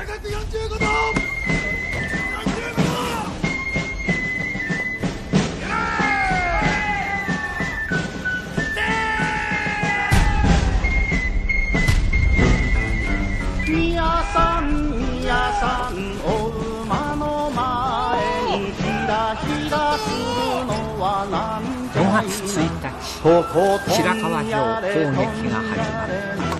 5月1日白川城攻撃が始まる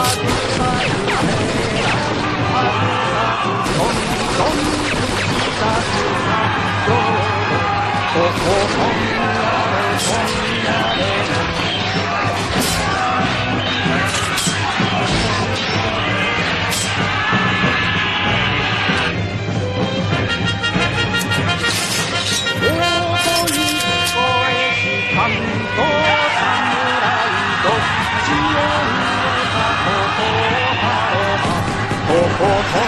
えとこ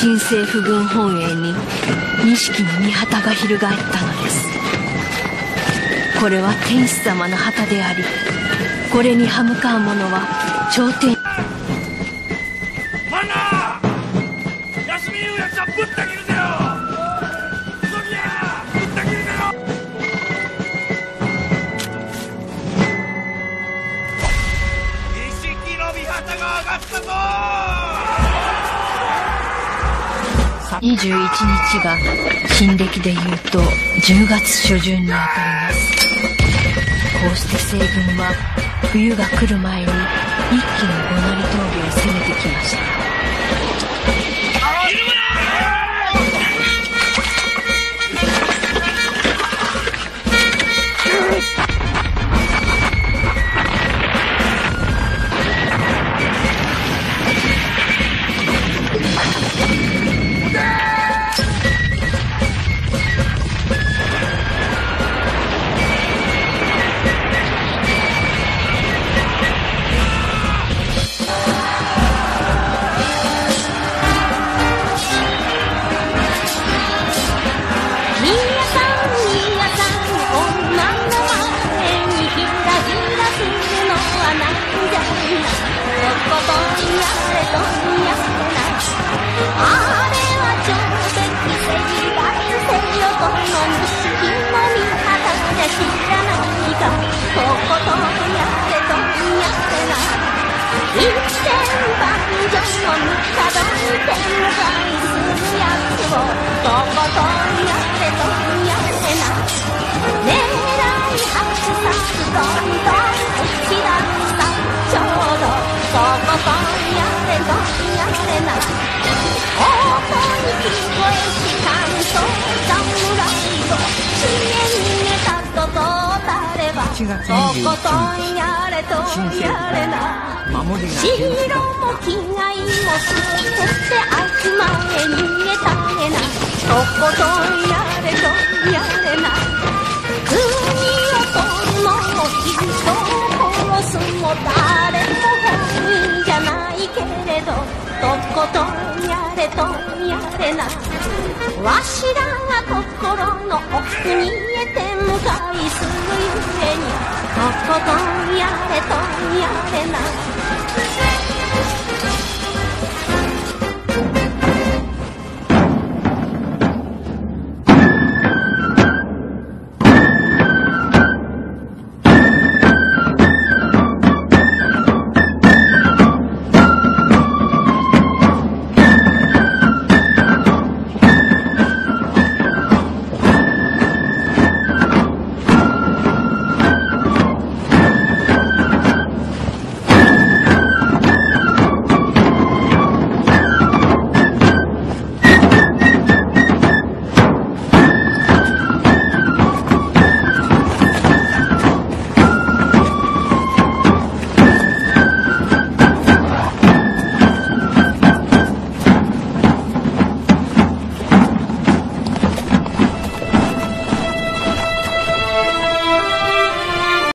新政府軍本営に錦の御旗が翻ったのです。これは天子様の旗でありこれに歯向かう者は朝廷。マンナー休み言うやつはぶった切るぜよ！急ぎや！ぶった切るぜよ！錦の御旗が上がったぞ！21日が新暦でいうと10月初旬にあたります。こうして西軍は冬が来る前に一気に五成峠を攻めてきました。とんやれなあれは超絶世脱せよこの錦の御旗じゃ知らないかとことんやれとんやれな一点万丈のぬかどい展開するやつをとことんやれと11月21日新生。活守りが白も着替えもす。捨ててつまれ逃げたげな。とことんやれとやれな。国を取るも人を殺すも誰も本人じゃないけれど。とことんやれとやれな。わしらが心の奥に得ても深い水ゆえにとことんやれとやれな。